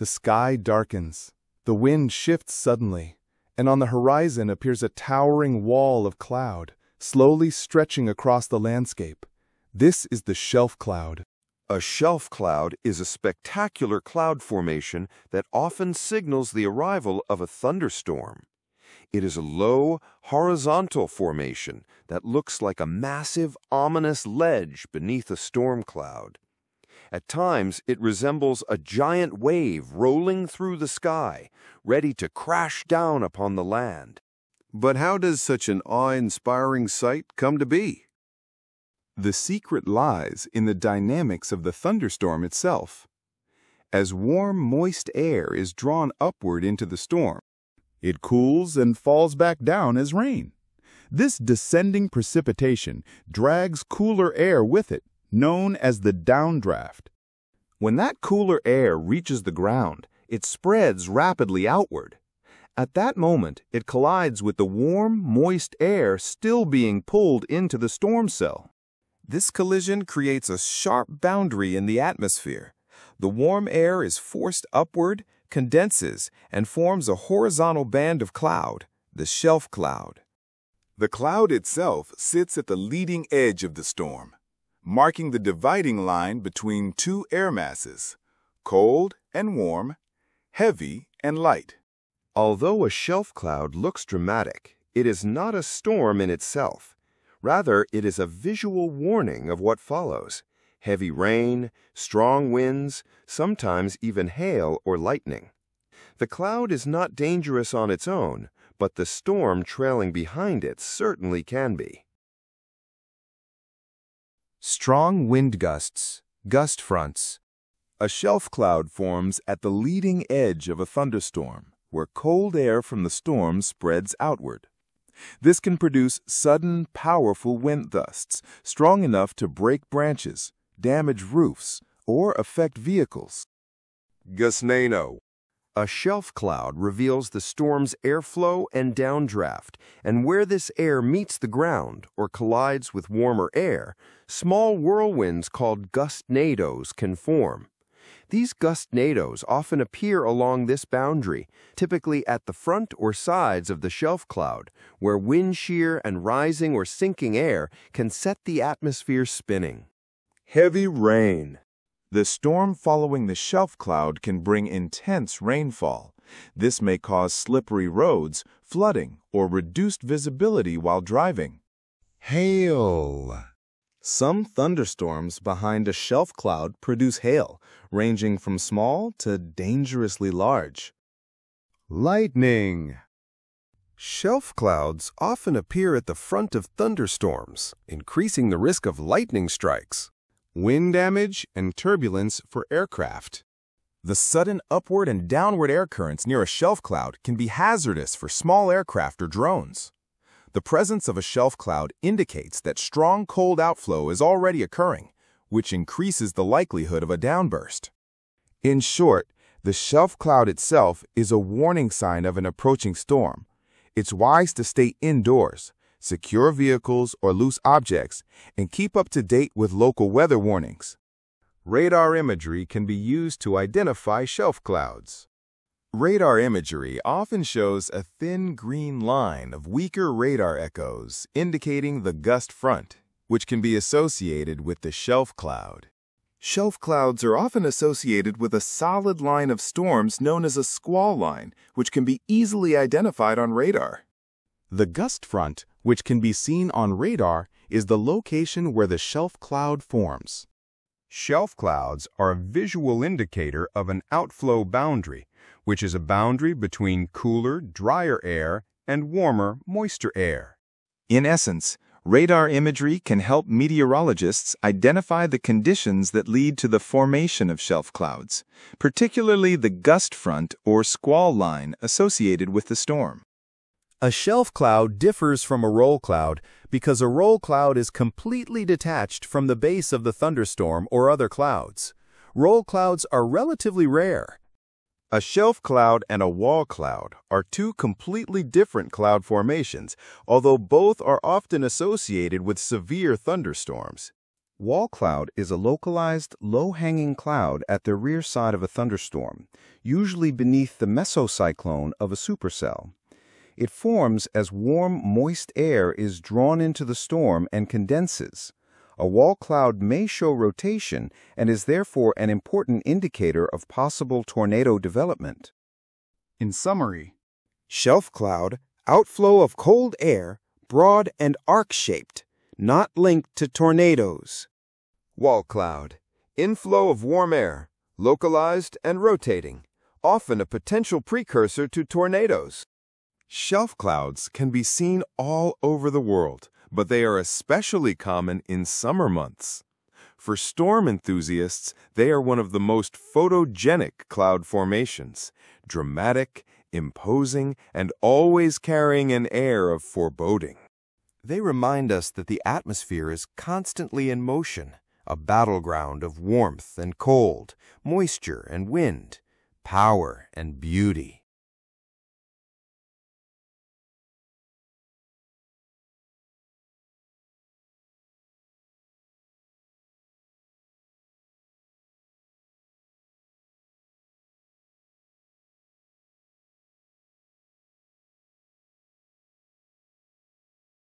The sky darkens. The wind shifts suddenly, and on the horizon appears a towering wall of cloud, slowly stretching across the landscape. This is the shelf cloud. A shelf cloud is a spectacular cloud formation that often signals the arrival of a thunderstorm. It is a low, horizontal formation that looks like a massive, ominous ledge beneath a storm cloud. At times, it resembles a giant wave rolling through the sky, ready to crash down upon the land. But how does such an awe-inspiring sight come to be? The secret lies in the dynamics of the thunderstorm itself. As warm, moist air is drawn upward into the storm, it cools and falls back down as rain. This descending precipitation drags cooler air with it, known as the downdraft. When that cooler air reaches the ground, it spreads rapidly outward. At that moment, it collides with the warm, moist air still being pulled into the storm cell. This collision creates a sharp boundary in the atmosphere. The warm air is forced upward, condenses, and forms a horizontal band of cloud, the shelf cloud. The cloud itself sits at the leading edge of the storm, marking the dividing line between two air masses, cold and warm, heavy and light. Although a shelf cloud looks dramatic, it is not a storm in itself. Rather, it is a visual warning of what follows heavy rain, strong winds, sometimes even hail or lightning. The cloud is not dangerous on its own, but the storm trailing behind it certainly can be. Strong wind gusts, gust fronts. A shelf cloud forms at the leading edge of a thunderstorm, where cold air from the storm spreads outward. This can produce sudden, powerful wind gusts, strong enough to break branches, damage roofs, or affect vehicles. Gustnado. A shelf cloud reveals the storm's airflow and downdraft, and where this air meets the ground or collides with warmer air, small whirlwinds called gustnadoes can form. These gustnadoes often appear along this boundary, typically at the front or sides of the shelf cloud, where wind shear and rising or sinking air can set the atmosphere spinning. Heavy rain. The storm following the shelf cloud can bring intense rainfall. This may cause slippery roads, flooding, or reduced visibility while driving. Hail. Some thunderstorms behind a shelf cloud produce hail, ranging from small to dangerously large. Lightning. Shelf clouds often appear at the front of thunderstorms, increasing the risk of lightning strikes. Wind damage and turbulence for aircraft. The sudden upward and downward air currents near a shelf cloud can be hazardous for small aircraft or drones. The presence of a shelf cloud indicates that strong cold outflow is already occurring, which increases the likelihood of a downburst. In short, the shelf cloud itself is a warning sign of an approaching storm. It's wise to stay indoors, secure vehicles or loose objects, and keep up to date with local weather warnings. Radar imagery can be used to identify shelf clouds. Radar imagery often shows a thin green line of weaker radar echoes indicating the gust front, which can be associated with the shelf cloud. Shelf clouds are often associated with a solid line of storms known as a squall line, which can be easily identified on radar. The gust front, which can be seen on radar, is the location where the shelf cloud forms. Shelf clouds are a visual indicator of an outflow boundary, which is a boundary between cooler, drier air and warmer, moister air. In essence, radar imagery can help meteorologists identify the conditions that lead to the formation of shelf clouds, particularly the gust front or squall line associated with the storm. A shelf cloud differs from a roll cloud because a roll cloud is completely detached from the base of the thunderstorm or other clouds. Roll clouds are relatively rare. A shelf cloud and a wall cloud are two completely different cloud formations, although both are often associated with severe thunderstorms. Wall cloud is a localized, low-hanging cloud at the rear side of a thunderstorm, usually beneath the mesocyclone of a supercell. It forms as warm, moist air is drawn into the storm and condenses. A wall cloud may show rotation and is therefore an important indicator of possible tornado development. In summary, Shelf cloud, outflow of cold air, broad and arc-shaped, not linked to tornadoes. Wall cloud, inflow of warm air, localized and rotating, often a potential precursor to tornadoes. Shelf clouds can be seen all over the world, but they are especially common in summer months. For storm enthusiasts, they are one of the most photogenic cloud formations, dramatic, imposing, and always carrying an air of foreboding. They remind us that the atmosphere is constantly in motion, a battleground of warmth and cold, moisture and wind, power and beauty.